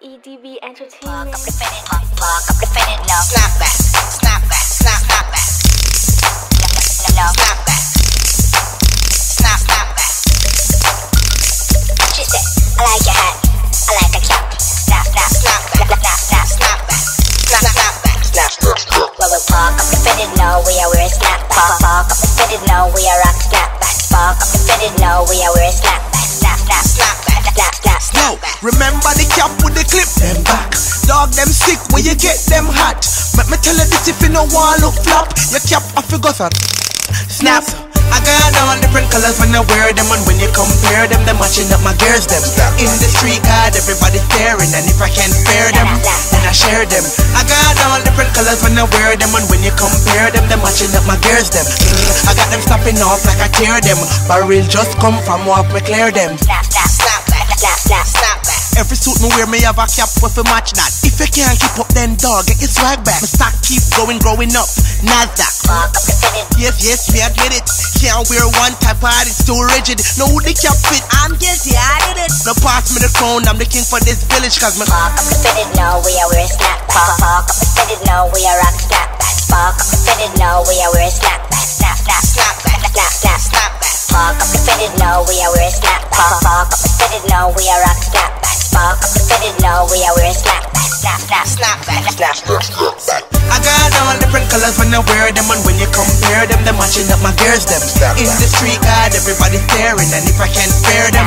EDB Entertainment. Walk up the fitted, walk up the fitted, no. Snap back, snap back, snap, snap back, No, no, no. snap back, snap, snap back. She said, I like your hat, I like a cap. Snap, snap, Snap snap, back. snap, snap, snap. Snap back, snap, snap back, snap, snap, snap. Well, we walk up the fitted, no, we are wearing snapback. Walk up the fitted, no, we are rock snapback. Walk up the fitted, no, we are wearing snapback. Cap with the clip them back. Dog them sick when you get them hot. Let me tell you this if you no want look flop, your cap I figure that. Snap. I got all different colors when I wear them and when you compare them, they're matching up my gears them. In the street, God, everybody staring and if I can't spare them, then I share them. I got all different colors when I wear them and when you compare them, they're matching up my gears them. I got them stopping off like I tear them. Barrel just come from off me clear them. Snap back. Every suit me wear, me have a cap with a match that. If you can't keep up, then dog, get your swag back. My stock keep going, growing up. Nasdaq. Up Yes, yes, me admit it. Can't wear one type of it's too rigid. No, the cap fit, I'm guilty, I did it. Now pass me the crown, I'm the king for this village, cause my walk up fitted, no, we are wearing snapback. Walk up fitted, no, we are rock snapback. Walk up the fitted, no, we are wearing. Snap, snap, Snap back, snap, snap. snap back. Walk up fitted, no, we are wearing. Walk different colors I wear them, and when you compare them, they're matching up my gears them. In the street, God, everybody staring, and if I can't spare them,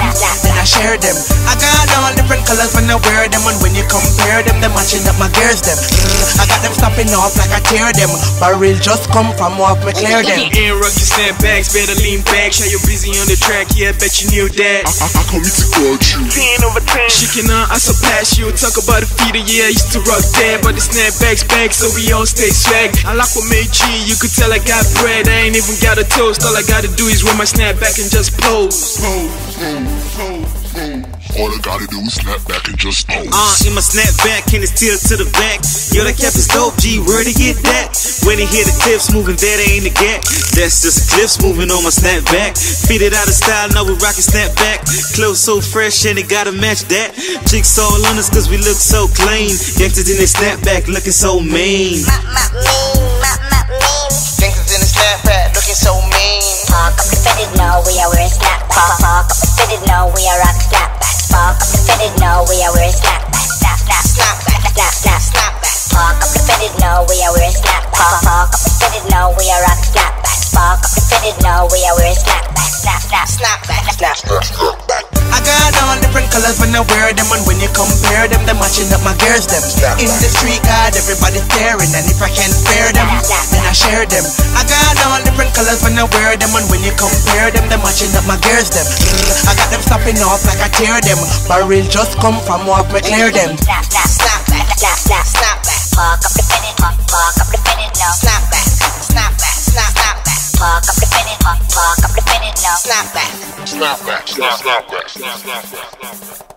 I share them. I got all different colors when I wear them, and when you compare them, they're matching up my gears them. Mm, I got them stopping off like I tear them. Barrel just come from off me clear them. And rugged snapbacks, better lean back. Show you busy on the track, yeah, bet you knew that. I, I come to guard you. 10 over 10. Shaking on, I surpass you. Talk about the feeder, yeah, I used to rock that. But the snapbacks back, so we all stay swag. I like what made G, you could tell I got bread. I ain't even got a toast. All I gotta do is wear my snapback and just pose. Pose, pose, pose, pose. All I gotta do is snap back and just pose. Uh, in my snapback and it's still to the back. Yo, that cap is dope, G, where to get that? When they hear the clips moving, that ain't a gap. That's just clips moving on my snapback. Feed it out of style, now we rockin' snapback. Clothes so fresh and it gotta match that. Chicks all on us cause we look so clean. Gangsters in their snapback looking so mean. No, we are wearing snapback. Snap, snap, Snap back, snap, snap, snap back. I got all different colors when I wear them, and when you compare them, they're matching up my gears them. In the street, God, everybody staring, and if I can't spare them, then I share them. I got all different colors when I wear them, and when you compare them, they're matching up my gears them. Mm, I got them stopping off like I tear them. Barrel just come from off me clear them. snap, snap, Snap back, snap, snap. snap back. Walk up the fitted, walk, walk up the fitted, no. Walk, walk up the fitted,